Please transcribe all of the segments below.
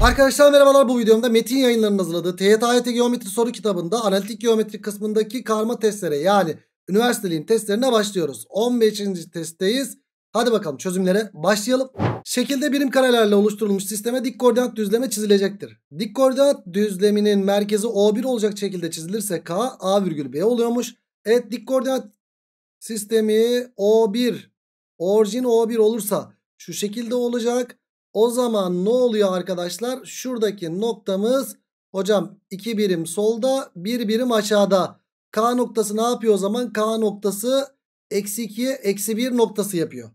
Arkadaşlar merhabalar bu videomda Metin yayınlarının hazırladığı TYT Geometri soru kitabında analitik geometri kısmındaki karma testlere yani üniversiteliğin testlerine başlıyoruz. 15. testteyiz. Hadi bakalım çözümlere başlayalım. Şekilde birim karelerle oluşturulmuş sisteme dik koordinat düzleme çizilecektir. Dik koordinat düzleminin merkezi O1 olacak şekilde çizilirse K A virgül B oluyormuş. Evet dik koordinat sistemi O1 orijin O1 olursa şu şekilde olacak. O zaman ne oluyor arkadaşlar? Şuradaki noktamız hocam 2 birim solda 1 birim aşağıda. K noktası ne yapıyor o zaman? K noktası eksi 2'ye eksi 1 noktası yapıyor.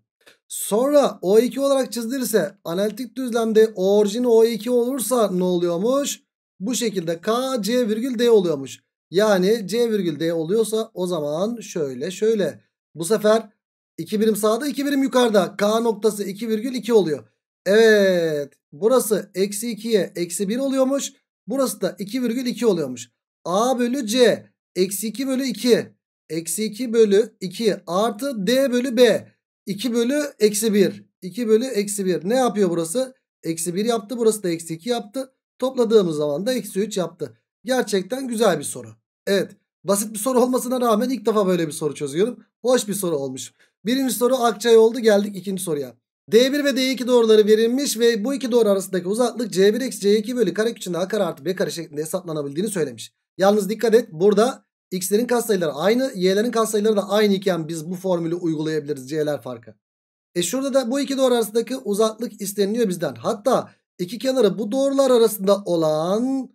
Sonra O2 olarak çizilirse analitik düzlemde orijin O2 olursa ne oluyormuş? Bu şekilde K C virgül D oluyormuş. Yani C virgül D oluyorsa o zaman şöyle şöyle. Bu sefer 2 birim sağda 2 birim yukarıda. K noktası 2 virgül 2 oluyor. Evet. Burası eksi 2'ye eksi 1 oluyormuş. Burası da 2 virgül 2 oluyormuş. A bölü C eksi 2 bölü 2. Eksi 2 bölü 2 artı D bölü B. 2 bölü eksi 1. 2 bölü eksi 1. Ne yapıyor burası? Eksi 1 yaptı. Burası da eksi 2 yaptı. Topladığımız zaman da eksi 3 yaptı. Gerçekten güzel bir soru. Evet. Basit bir soru olmasına rağmen ilk defa böyle bir soru çözüyorum. Hoş bir soru olmuş. Birinci soru Akçay oldu. Geldik ikinci soruya. D1 ve D2 doğruları verilmiş ve bu iki doğru arasındaki uzaklık C1 eksi C2 bölü kare küçüğünde A kare artı B kare şeklinde hesaplanabildiğini söylemiş. Yalnız dikkat et burada x'lerin katsayıları aynı y'lerin katsayıları da aynı iken biz bu formülü uygulayabiliriz c'ler farkı. E şurada da bu iki doğru arasındaki uzaklık isteniliyor bizden. Hatta iki kenarı bu doğrular arasında olan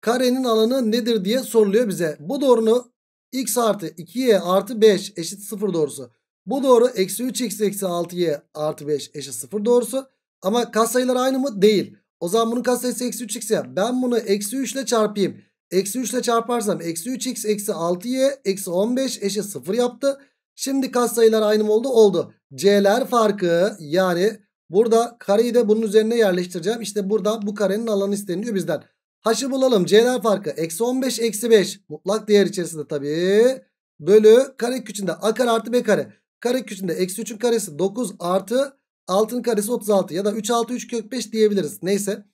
karenin alanı nedir diye soruluyor bize. Bu doğrunu x artı 2y artı 5 eşit 0 doğrusu. Bu doğru eksi 3x eksi 6y artı 5 eşit 0 doğrusu. Ama katsayılar aynı mı? Değil. O zaman bunun katsayısı eksi 3x ya. Ben bunu eksi 3 ile çarpayım. Eksi 3 ile çarparsam eksi 3x eksi 6y eksi 15 eşit 0 yaptı. Şimdi katsayılar aynı mı oldu? Oldu. C'ler farkı yani burada kareyi de bunun üzerine yerleştireceğim. İşte burada bu karenin alanı isteniyor bizden. H'ı bulalım. C'ler farkı eksi 15 eksi 5 mutlak değer içerisinde tabii. Bölü kare küçüğünde a kare artı b kare. Kare küçüğünde eksi 3'ün karesi 9 artı 6'nın karesi 36 ya da 3 6 3 kök 5 diyebiliriz. Neyse.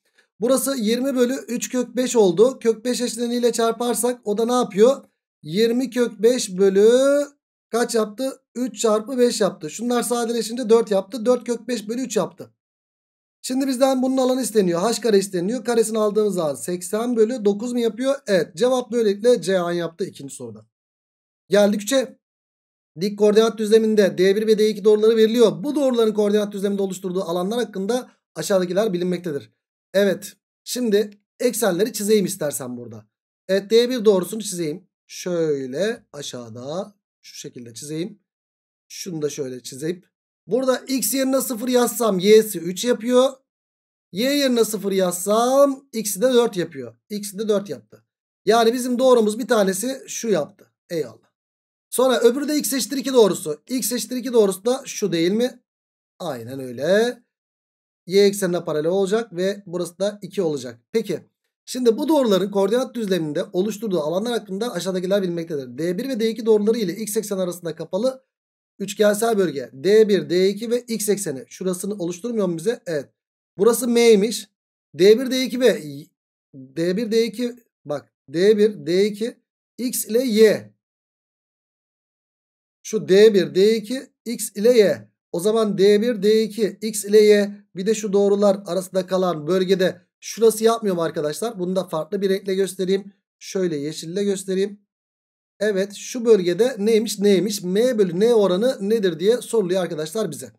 Burası 20 bölü 3 kök 5 oldu. Kök 5 eşleniyle çarparsak o da ne yapıyor? 20 kök 5 bölü kaç yaptı? 3 çarpı 5 yaptı. Şunlar sadeleşince 4 yaptı. 4 kök 5 bölü 3 yaptı. Şimdi bizden bunun alanı isteniyor. H kare isteniyor. Karesini aldığımız zaman 80 bölü 9 mu yapıyor? Evet cevap böylelikle Ceyhan yaptı ikinci soruda. Geldik 3'e. Dik koordinat düzleminde D1 ve D2 doğruları veriliyor. Bu doğruların koordinat düzleminde oluşturduğu alanlar hakkında aşağıdakiler bilinmektedir. Evet şimdi eksenleri çizeyim istersen burada. Evet D1 doğrusunu çizeyim. Şöyle aşağıda şu şekilde çizeyim. Şunu da şöyle çizeyim. Burada x yerine 0 yazsam y'si 3 yapıyor. Y yerine 0 yazsam x'i de 4 yapıyor. X'i de 4 yaptı. Yani bizim doğrumuz bir tanesi şu yaptı. Eyvallah. Sonra öbürü de x eşittir 2 doğrusu. x eşittir 2 doğrusu da şu değil mi? Aynen öyle. Y eksenine paralel olacak ve burası da 2 olacak. Peki. Şimdi bu doğruların koordinat düzleminde oluşturduğu alanlar hakkında aşağıdakiler bilinmektedir. D1 ve D2 doğruları ile x eksen arasında kapalı üçgensel bölge. D1, D2 ve x ekseni. Şurasını oluşturmuyor mu bize? Evet. Burası M'ymiş. D1, D2 ve D1, D2 bak D1, D2 x ile y. Şu D1, D2 x ile y. O zaman D1, D2 x ile y bir de şu doğrular arasında kalan bölgede şurası yapmıyor mu arkadaşlar? Bunu da farklı bir renkle göstereyim. Şöyle yeşille göstereyim. Evet şu bölgede neymiş neymiş m bölü n oranı nedir diye soruluyor arkadaşlar bize.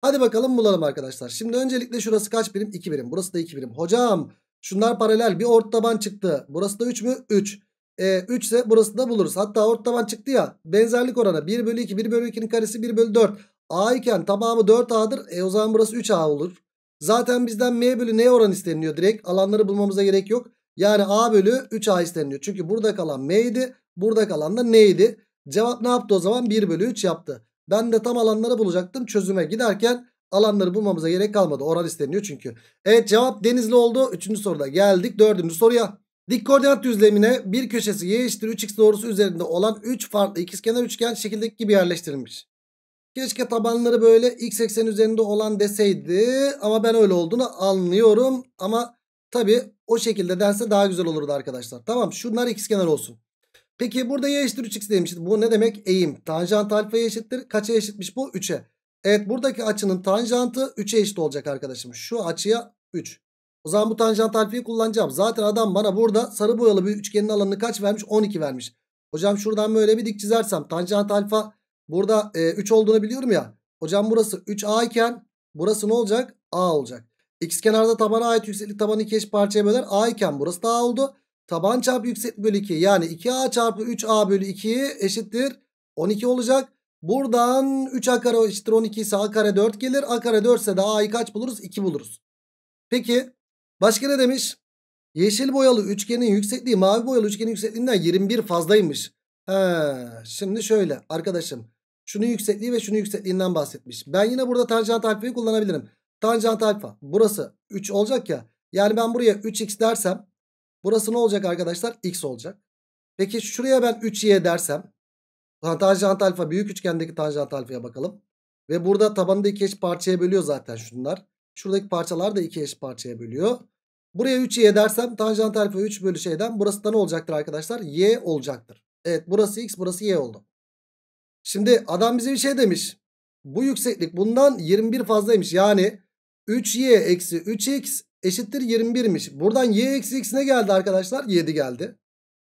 Hadi bakalım bulalım arkadaşlar. Şimdi öncelikle şurası kaç birim? 2 birim. Burası da 2 birim. Hocam şunlar paralel bir ort taban çıktı. Burası da 3 mü? 3. E, 3 ise burası da buluruz. Hatta ort taban çıktı ya. Benzerlik oranı 1 bölü 2 1 bölü 2'nin karesi 1 bölü 4. A iken tamamı 4A'dır. E o zaman burası 3A olur. Zaten bizden M bölü N oran isteniliyor direkt. Alanları bulmamıza gerek yok. Yani A bölü 3A isteniliyor. Çünkü burada kalan M'ydi. Burada kalan da N'ydi. Cevap ne yaptı o zaman? 1 bölü 3 yaptı. Ben de tam alanları bulacaktım. Çözüme giderken alanları bulmamıza gerek kalmadı. Oran isteniyor çünkü. Evet cevap denizli oldu. Üçüncü soruda geldik. Dördüncü soruya. Dik koordinat düzlemine bir köşesi y eşittir 3x doğrusu üzerinde olan 3 farklı ikizkenar üçgen şekildeki gibi yerleştirilmiş. Keşke tabanları böyle x eksen üzerinde olan deseydi ama ben öyle olduğunu anlıyorum ama Tabi o şekilde dense daha güzel olurdu arkadaşlar. Tamam şunlar ikizkenar olsun. Peki burada y eşittir 3x demiştik. Bu ne demek? Eğim. Tanjant alfaya eşittir. Kaça eşitmiş bu? 3'e. Evet buradaki açının tanjantı 3'e eşit olacak arkadaşım. Şu açıya 3. O zaman bu tanjant alfayı kullanacağım. Zaten adam bana burada sarı boyalı bir üçgenin alanını kaç vermiş? 12 vermiş. Hocam şuradan böyle bir dik çizersem tanjant alfa burada e, 3 olduğunu biliyorum ya. Hocam burası 3a iken burası ne olacak? a olacak. X kenarda tabana ait yükseklik tabanı iki eş parçaya böler. A iken burası da A oldu. Taban çarpı yükseklik bölü 2 yani 2A çarpı 3A bölü 2 eşittir 12 olacak. Buradan 3A kare eşittir 12 ise A kare 4 gelir. A kare 4 ise de A'yı kaç buluruz? 2 buluruz. Peki başka ne demiş? Yeşil boyalı üçgenin yüksekliği mavi boyalı üçgenin yüksekliğinden 21 fazlaymış. He, şimdi şöyle arkadaşım. Şunun yüksekliği ve şunun yüksekliğinden bahsetmiş. Ben yine burada tanjant alfayı kullanabilirim. Tanjant alfa. Burası 3 olacak ya. Yani ben buraya 3x dersem burası ne olacak arkadaşlar? x olacak. Peki şuraya ben 3y dersem tanjant alfa büyük üçgendeki tanjant alfaya bakalım. Ve burada tabanı da iki eş parçaya bölüyor zaten şunlar. Şuradaki parçalar da iki eş parçaya bölüyor. Buraya 3y dersem tanjant alfa 3 bölü şeyden burası da ne olacaktır arkadaşlar? y olacaktır. Evet burası x burası y oldu. Şimdi adam bize bir şey demiş. Bu yükseklik bundan 21 fazlaymış. Yani 3y eksi 3x eşittir 21'miş. Buradan y eksi x ne geldi arkadaşlar? 7 geldi.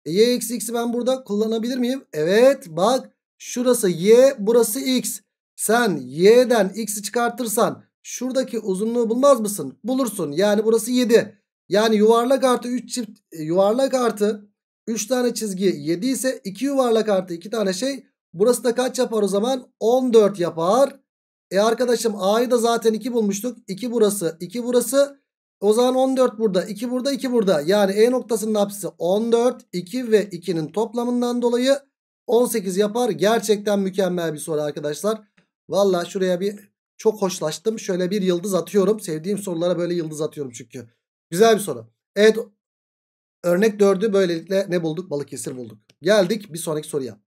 E, y eksi x'i ben burada kullanabilir miyim? Evet bak şurası y burası x. Sen y'den x'i çıkartırsan şuradaki uzunluğu bulmaz mısın? Bulursun. Yani burası 7. Yani yuvarlak artı 3 çift e, yuvarlak artı 3 tane çizgi 7 ise 2 yuvarlak artı 2 tane şey. Burası da kaç yapar o zaman? 14 yapar. E arkadaşım A'yı da zaten 2 bulmuştuk. 2 burası 2 burası. O zaman 14 burada 2 burada 2 burada. Yani E noktasının apsisi 14 2 ve 2'nin toplamından dolayı 18 yapar. Gerçekten mükemmel bir soru arkadaşlar. Valla şuraya bir çok hoşlaştım. Şöyle bir yıldız atıyorum. Sevdiğim sorulara böyle yıldız atıyorum çünkü. Güzel bir soru. Evet örnek 4'ü böylelikle ne bulduk? Balıkesir bulduk. Geldik bir sonraki soruya.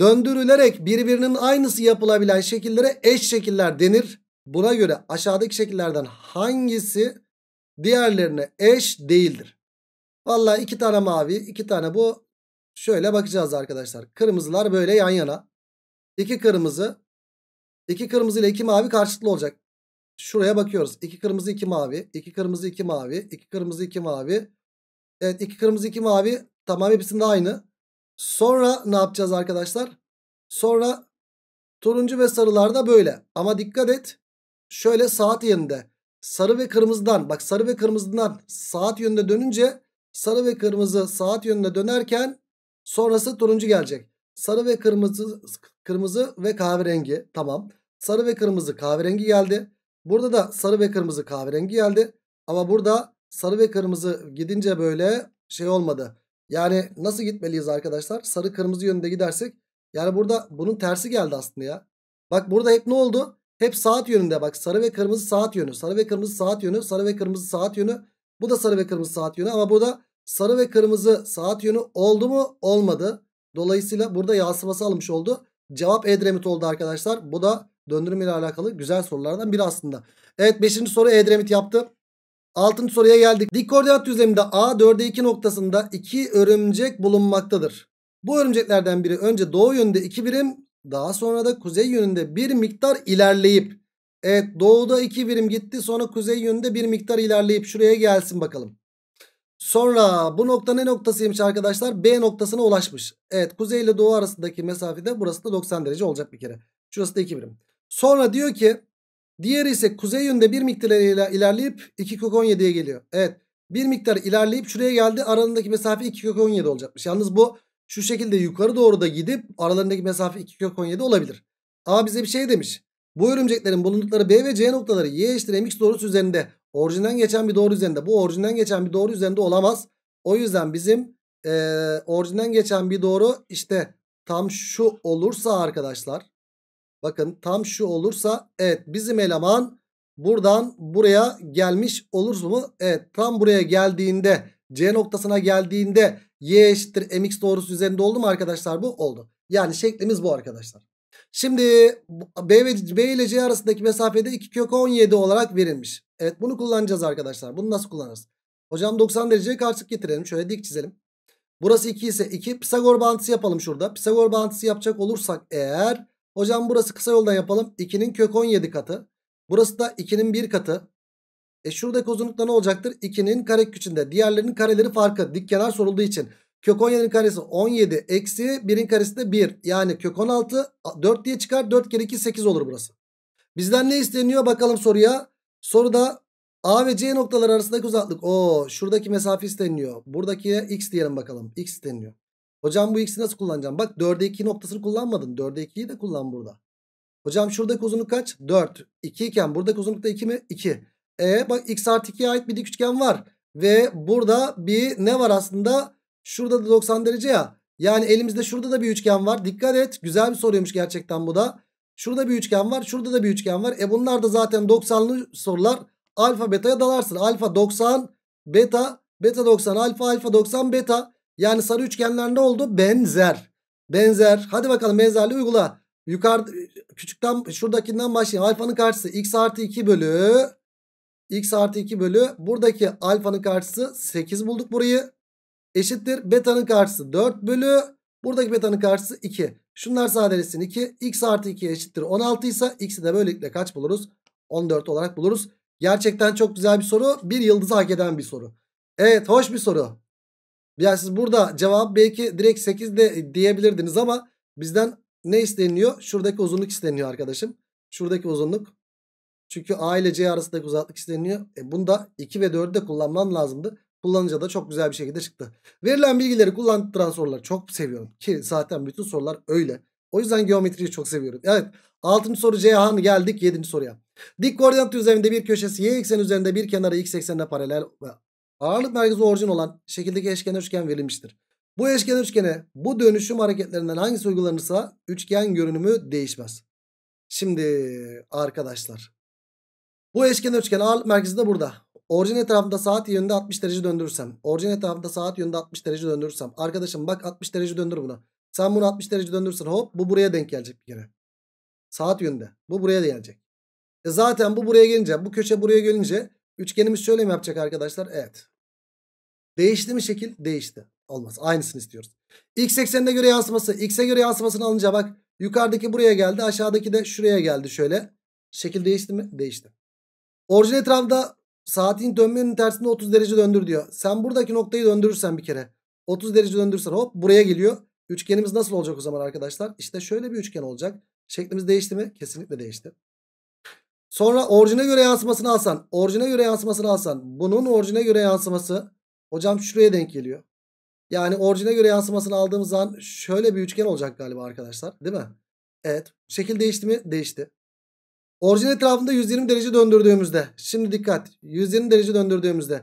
Döndürülerek birbirinin aynısı yapılabilen şekillere eş şekiller denir. Buna göre aşağıdaki şekillerden hangisi diğerlerine eş değildir? Vallahi iki tane mavi iki tane bu. Şöyle bakacağız arkadaşlar. Kırmızılar böyle yan yana. İki kırmızı. İki kırmızı ile iki mavi karşılıklı olacak. Şuraya bakıyoruz. İki kırmızı iki mavi. iki kırmızı iki mavi. iki kırmızı iki mavi. Evet iki kırmızı iki mavi. Tamam hepsinde aynı. Sonra ne yapacağız arkadaşlar? Sonra turuncu ve sarılar da böyle. Ama dikkat et. Şöyle saat yönünde. Sarı ve kırmızıdan bak sarı ve kırmızıdan saat yönünde dönünce sarı ve kırmızı saat yönünde dönerken sonrası turuncu gelecek. Sarı ve kırmızı kırmızı ve kahverengi tamam. Sarı ve kırmızı kahverengi geldi. Burada da sarı ve kırmızı kahverengi geldi. Ama burada sarı ve kırmızı gidince böyle şey olmadı. Yani nasıl gitmeliyiz arkadaşlar? Sarı kırmızı yönünde gidersek. Yani burada bunun tersi geldi aslında ya. Bak burada hep ne oldu? Hep saat yönünde bak sarı ve kırmızı saat yönü. Sarı ve kırmızı saat yönü. Sarı ve kırmızı saat yönü. Bu da sarı ve kırmızı saat yönü. Ama burada sarı ve kırmızı saat yönü oldu mu? Olmadı. Dolayısıyla burada yansıması almış oldu. Cevap Edremit oldu arkadaşlar. Bu da döndürüm ile alakalı güzel sorulardan biri aslında. Evet 5. soru Edremit yaptı. Altıncı soruya geldik. Dik koordinat düzleminde A 4'e 2 noktasında 2 örümcek bulunmaktadır. Bu örümceklerden biri önce doğu yönünde 2 birim daha sonra da kuzey yönünde bir miktar ilerleyip evet doğuda 2 birim gitti sonra kuzey yönünde bir miktar ilerleyip şuraya gelsin bakalım. Sonra bu nokta ne noktasıymış arkadaşlar? B noktasına ulaşmış. Evet kuzey ile doğu arasındaki mesafede burası da 90 derece olacak bir kere. Şurası da 2 birim. Sonra diyor ki Diğeri ise kuzey yönünde bir miktar ilerleyip 2 kök 17'ye geliyor. Evet bir miktar ilerleyip şuraya geldi aralarındaki mesafe 2 kök 17 olacakmış. Yalnız bu şu şekilde yukarı doğru da gidip aralarındaki mesafe 2 kök 17 olabilir. Ama bize bir şey demiş. Bu örümceklerin bulundukları B ve C noktaları y eşittir mx doğrusu üzerinde orijinden geçen bir doğru üzerinde. Bu orijinden geçen bir doğru üzerinde olamaz. O yüzden bizim e, orijinden geçen bir doğru işte tam şu olursa arkadaşlar Bakın tam şu olursa evet bizim eleman buradan buraya gelmiş olur mu? Evet tam buraya geldiğinde C noktasına geldiğinde y eşittir mx doğrusu üzerinde oldu mu arkadaşlar bu? Oldu. Yani şeklimiz bu arkadaşlar. Şimdi B ve B ile C arasındaki mesafede 2 kök 17 olarak verilmiş. Evet bunu kullanacağız arkadaşlar. Bunu nasıl kullanırız? Hocam 90 dereceye karşılık getirelim. Şöyle dik çizelim. Burası 2 ise 2. Pisagor bağıntısı yapalım şurada. Pisagor bağıntısı yapacak olursak eğer. Hocam burası kısa yoldan yapalım. 2'nin kök 17 katı. Burası da 2'nin 1 katı. E şuradaki uzunlukta ne olacaktır? 2'nin kare küçüğünde. Diğerlerinin kareleri farkı. Dik kenar sorulduğu için. Kök 17'nin karesi 17 eksi 1'in karesi de 1. Yani kök 16 4 diye çıkar. 4 kere 2 8 olur burası. Bizden ne isteniyor bakalım soruya. Soruda A ve C noktaları arasındaki uzaklık. Oo şuradaki mesafe isteniyor. Buradaki x diyelim bakalım. X isteniyor. Hocam bu x'i nasıl kullanacağım? Bak 4'e 2 noktasını kullanmadın. 4'e 2'yi de kullan burada. Hocam şuradaki uzunluk kaç? 4. 2 iken buradaki uzunluk da 2 mi? 2. E bak x artı 2'ye ait bir dik üçgen var. Ve burada bir ne var aslında? Şurada da 90 derece ya. Yani elimizde şurada da bir üçgen var. Dikkat et. Güzel bir soruymuş gerçekten bu da. Şurada bir üçgen var. Şurada da bir üçgen var. E bunlar da zaten 90'lı sorular. Alfa beta'ya dalarsın. Alfa 90 beta beta 90 alfa alfa 90 beta. Yani sarı üçgenler ne oldu? Benzer. Benzer. Hadi bakalım benzerliği uygula. Yukarıda küçükten şuradakinden başlayayım. Alfanın karşısı x artı 2 bölü x artı 2 bölü buradaki alfanın karşısı 8 bulduk burayı. Eşittir beta'nın karşısı 4 bölü buradaki beta'nın karşısı 2. Şunlar sadeleşsin 2. x artı 2 eşittir 16 ise x'i de böylelikle kaç buluruz? 14 olarak buluruz. Gerçekten çok güzel bir soru. Bir yıldızı hak eden bir soru. Evet hoş bir soru. Yani siz burada cevap belki direkt 8 de diyebilirdiniz ama bizden ne isteniyor? Şuradaki uzunluk isteniyor arkadaşım. Şuradaki uzunluk. Çünkü A ile C arasındaki uzaklık isteniyor. E bunda 2 ve 4'ü de kullanmam lazımdı. Kullanınca da çok güzel bir şekilde çıktı. Verilen bilgileri kullandıran soruları çok seviyorum. Ki zaten bütün sorular öyle. O yüzden geometriyi çok seviyorum. Evet 6. soru Ceyhan geldik 7. soruya. Dik koordinat üzerinde bir köşesi y eksen üzerinde bir kenarı x eksenine paralel ve ağırlık merkezi orijin olan şekildeki eşkenar üçgen verilmiştir. Bu eşkenar üçgene bu dönüşüm hareketlerinden hangisi uygulanırsa üçgen görünümü değişmez. Şimdi arkadaşlar bu eşkenar üçgen ağırlık merkezi de burada. Orijin etrafında saat yönünde 60 derece döndürürsem. Orijin etrafında saat yönünde 60 derece döndürürsem. Arkadaşım bak 60 derece döndür bunu. Sen bunu 60 derece döndürürsen hop bu buraya denk gelecek bir kere. Saat yönünde. Bu buraya gelecek. E zaten bu buraya gelince bu köşe buraya gelince üçgenimiz şöyle mi yapacak arkadaşlar? Evet. Değişti mi şekil? Değişti. Olmaz. Aynısını istiyoruz. X eksenine göre yansıması. X'e göre yansımasını alınca bak yukarıdaki buraya geldi. Aşağıdaki de şuraya geldi şöyle. Şekil değişti mi? Değişti. Orijin etrafında saatin dönmenin tersinde 30 derece döndür diyor. Sen buradaki noktayı döndürürsen bir kere. 30 derece döndürürsen hop buraya geliyor. Üçgenimiz nasıl olacak o zaman arkadaşlar? İşte şöyle bir üçgen olacak. Şeklimiz değişti mi? Kesinlikle değişti. Sonra orijine göre yansımasını alsan. Orijine göre yansımasını alsan. Bunun orijine göre yansıması. Hocam şuraya denk geliyor. Yani orijine göre yansımasını aldığımız zaman şöyle bir üçgen olacak galiba arkadaşlar. Değil mi? Evet. Şekil değişti mi? Değişti. Orijin etrafında 120 derece döndürdüğümüzde. Şimdi dikkat. 120 derece döndürdüğümüzde.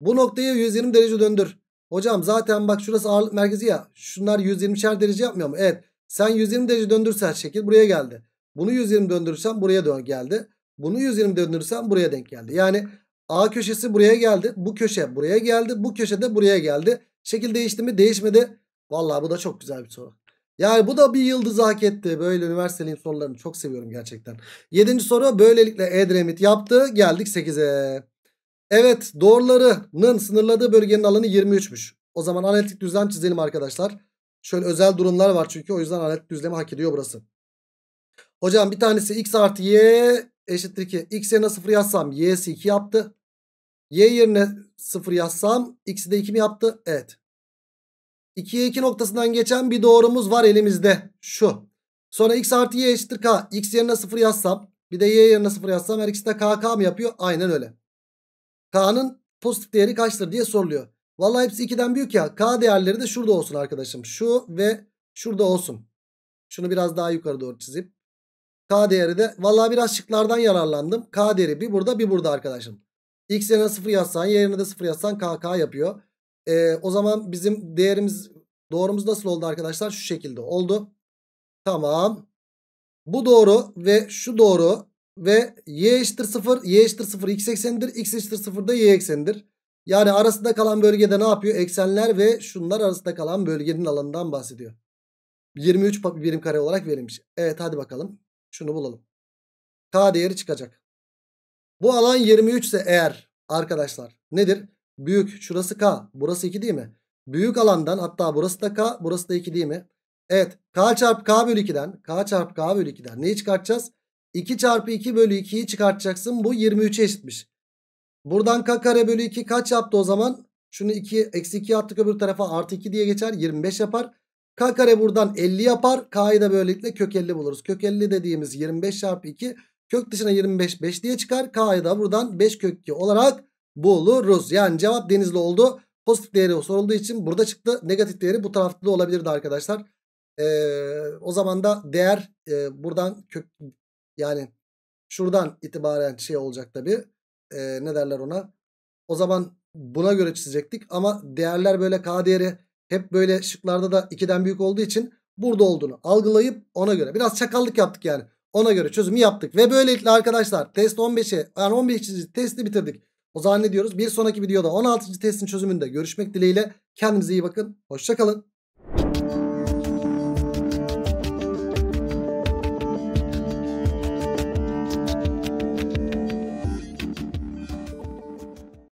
Bu noktayı 120 derece döndür. Hocam zaten bak şurası ağırlık merkezi ya. Şunlar 120'şer derece yapmıyor mu? Evet. Sen 120 derece döndürsen şekil buraya geldi. Bunu 120 döndürürsen buraya dön geldi. Bunu 120 döndürürsen buraya denk geldi. Yani A köşesi buraya geldi. Bu köşe buraya geldi. Bu köşe de buraya geldi. Şekil değişti mi? Değişmedi. Vallahi bu da çok güzel bir soru. Yani bu da bir yıldız hak etti. Böyle üniversiteliğin sorularını çok seviyorum gerçekten. Yedinci soru böylelikle Edremit yaptı. Geldik 8'e. Evet doğrularının sınırladığı bölgenin alanı 23'müş. O zaman analitik düzlem çizelim arkadaşlar. Şöyle özel durumlar var çünkü o yüzden analitik düzlemi hak ediyor burası. Hocam bir tanesi x artı y eşittir ki x yerine 0 yazsam y'si 2 yaptı. Y yerine 0 yazsam x'i de 2 mi yaptı? Evet. 2'ye 2 noktasından geçen bir doğrumuz var elimizde. Şu. Sonra x artı y eşittir k. x yerine 0 yazsam bir de y yerine 0 yazsam her ikisi de k k mı yapıyor? Aynen öyle. K'nın pozitif değeri kaçtır diye soruluyor. Vallahi hepsi 2'den büyük ya. K değerleri de şurada olsun arkadaşım. Şu ve şurada olsun. Şunu biraz daha yukarı doğru çizip. K değeri de vallahi biraz şıklardan yararlandım. K değeri bir burada bir burada arkadaşım. X yerine 0 yazsan y yerine de 0 yazsan K K yapıyor. Ee, o zaman bizim değerimiz doğrumuz nasıl oldu arkadaşlar? Şu şekilde oldu. Tamam. Bu doğru ve şu doğru ve y eşittir 0 y eşittir 0 x eksenidir x eşittir 0 da y eksenidir. Yani arasında kalan bölgede ne yapıyor? Eksenler ve şunlar arasında kalan bölgenin alanından bahsediyor. 23 birim kare olarak verilmiş. Evet hadi bakalım. Şunu bulalım. K değeri çıkacak. Bu alan 23 ise eğer arkadaşlar nedir? Büyük şurası K. Burası 2 değil mi? Büyük alandan hatta burası da K. Burası da 2 değil mi? Evet. K çarpı K bölü 2'den. K çarpı K bölü 2'den. Neyi çıkartacağız? 2 çarpı 2 bölü 2'yi çıkartacaksın. Bu 23'e eşitmiş. Buradan K kare bölü 2 kaç yaptı o zaman? Şunu 2 eksi 2 attık öbür tarafa artı 2 diye geçer. 25 yapar. K kare buradan 50 yapar. K'yı da böylelikle kök 50 buluruz. Kök 50 dediğimiz 25 çarpı 2. Kök dışına 25 5 diye çıkar. K'yı da buradan 5 kök 2 olarak buluruz. Yani cevap denizli oldu. Pozitif değeri sorulduğu için burada çıktı. Negatif değeri bu tarafta da olabilirdi arkadaşlar. Ee, o zaman da değer e, buradan kök yani şuradan itibaren şey olacak tabi. Ee, ne derler ona? O zaman buna göre çizecektik. Ama değerler böyle K değeri hep böyle şıklarda da 2'den büyük olduğu için burada olduğunu algılayıp ona göre biraz çakallık yaptık yani. Ona göre çözümü yaptık. Ve böylelikle arkadaşlar test 15'e yani 15. testi bitirdik. O zaman ne diyoruz? Bir sonraki videoda 16. testin çözümünde görüşmek dileğiyle. Kendinize iyi bakın. Hoşçakalın.